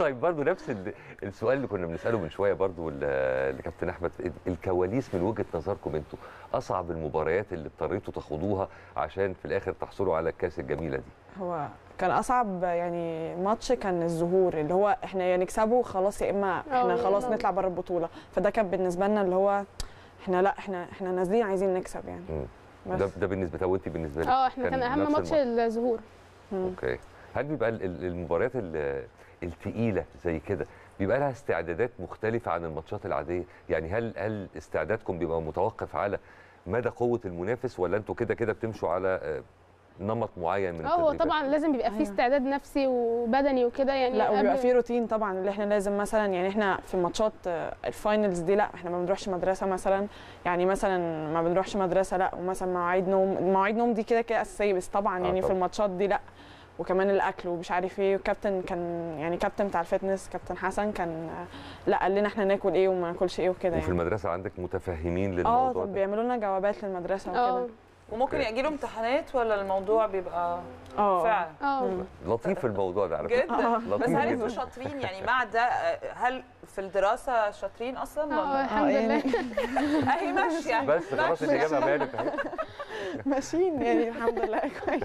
طيب برضو نفس ال- السؤال اللي كنا بنسأله من شوية برضو ل- لكابتن أحمد الكواليس من وجهة نظركم أنتوا أصعب المباريات اللي اضطريتوا تاخدوها عشان في الآخر تحصلوا على الكاس الجميلة دي؟ هو كان أصعب يعني ماتش كان الظهور اللي هو إحنا يا نكسبه خلاص يا إما إحنا آه، خلاص آه. نطلع بره البطولة. فده كان بالنسبة لنا اللي هو إحنا لأ إحنا إحنا نازلين عايزين نكسب يعني. ده ده بالنسبة طب وانت بالنسبة لك آه إحنا كان نفس أهم ماتش؟ الظهور. أوكي. هل بيبقى ال- ال- المباريات ال- التقيلة زي كده بيبقى لها استعدادات مختلفة عن الماتشات العادية يعني هل هل استعدادكم بيبقى متوقف على مدى قوة المنافس ولا أنتوا كده كده بتمشوا على آه، نمط معين من آه هو؟ طبعا لازم بيبقى فيه أيوة. استعداد نفسي وبدني وكده يعني لا وبيبقى في روتين طبعا اللي إحنا لازم مثلا يعني إحنا في الماتشات آه، ال finals دي لا إحنا ما بنروحش مدرسة مثلا يعني مثلا ما بنروحش مدرسة لا ومثلا مواعيد نوم مواعيد نوم دي كده كده أساسية بس طبعا آه يعني في طبعاً. الماتشات دي لا وكمان الأكل ومش عارف إيه. وكابتن كان يعني كابتن بتاع ال fitness كابتن حسن كان آه، لأ قال لنا إحنا ناكل إيه وما ناكلش إيه وكده وفي يعني. المدرسة عندك متفهمين آه للموضوع طب ده؟ بيعملوا لنا جوابات للمدرسه آه وكده. وممكن أوكي. يجي له امتحانات ولا الموضوع بيبقى آه. فعلا؟ آه. لطيف الموضوع ده على فكرة. جدا. بس هل. أنتوا شاطرين يعني مع ده؟ آه، هل في الدراسة شاطرين أصلا آه ولا؟ الحمد يعني- لله. أهي ماشية. بس خلاص. الإجابة بانت أهي. ماشيين يعني الحمد لله كويس.